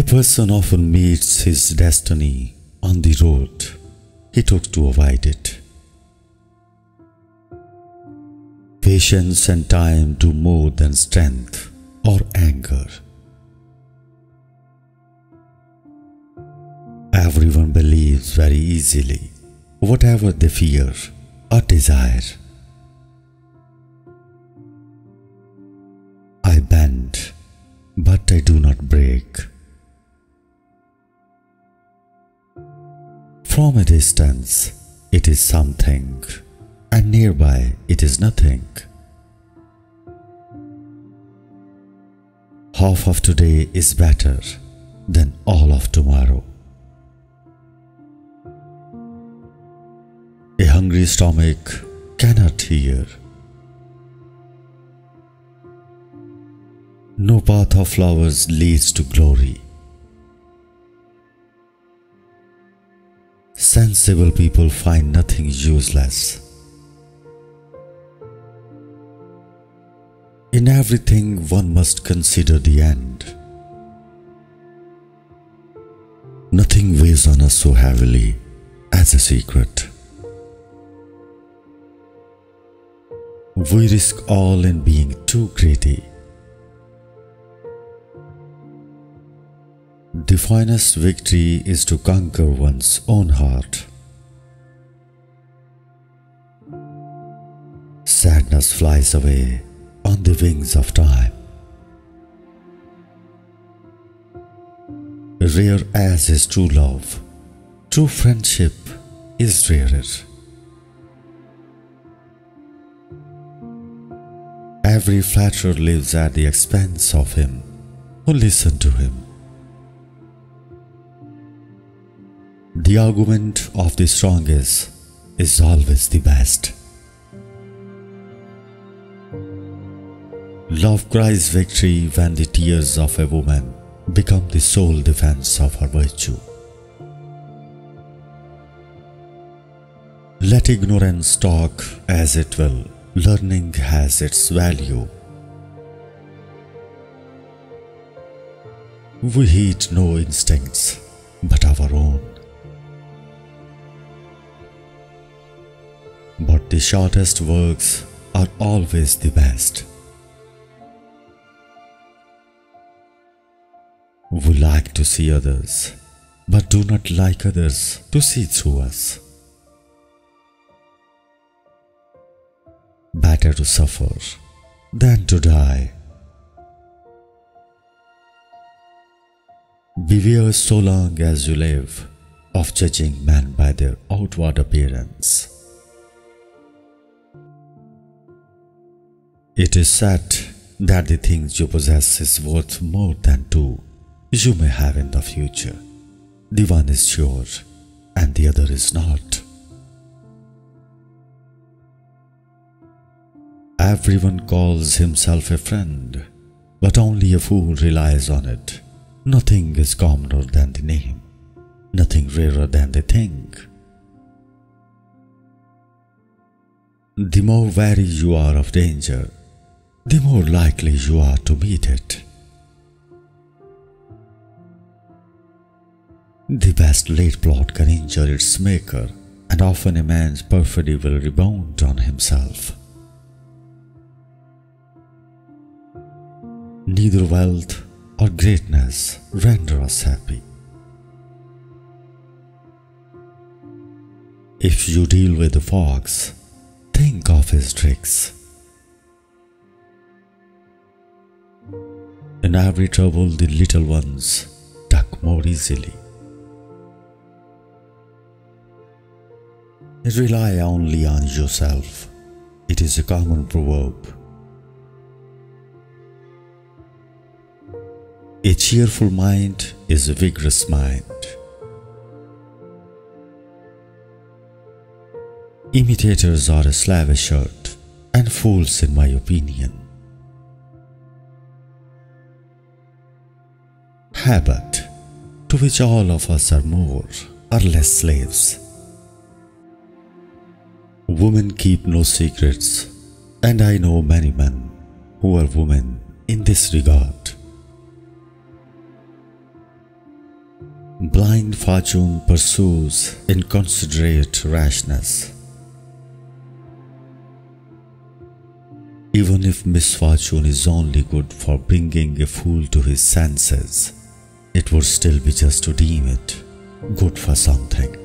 A person often meets his destiny on the road he took to avoid it. Patience and time do more than strength or anger. Everyone believes very easily whatever they fear or desire. I bend, but I do not break. From a distance, it is something, and nearby, it is nothing. Half of today is better than all of tomorrow. A hungry stomach cannot hear. No path of flowers leads to glory. Sensible people find nothing useless. In everything, one must consider the end. Nothing weighs on us so heavily as a secret. We risk all in being too greedy. The finest victory is to conquer one's own heart. Sadness flies away on the wings of time. Rare as is true love, true friendship is rarer. Every flatterer lives at the expense of him who listen to him. The argument of the strongest is always the best. Love cries victory when the tears of a woman become the sole defense of her virtue. Let ignorance talk as it will, learning has its value. We heed no instincts the shortest works are always the best. We like to see others, but do not like others to see through us. Better to suffer than to die. Beware so long as you live of judging men by their outward appearance. It is said that the things you possess is worth more than two you may have in the future. The one is sure and the other is not. Everyone calls himself a friend, but only a fool relies on it. Nothing is commoner than the name, nothing rarer than the thing. The more wary you are of danger, the more likely you are to meet it. The best laid plot can injure its maker, and often a man's perfidy will rebound on himself. Neither wealth or greatness render us happy. If you deal with the fox, think of his tricks. In every trouble, the little ones duck more easily. Rely only on yourself. It is a common proverb. A cheerful mind is a vigorous mind. Imitators are a slavish shirt and fools, in my opinion. Habit, to which all of us are more or less slaves. Women keep no secrets, and I know many men who are women in this regard. Blind fortune pursues inconsiderate rashness. Even if misfortune is only good for bringing a fool to his senses, it would still be just to deem it good for something.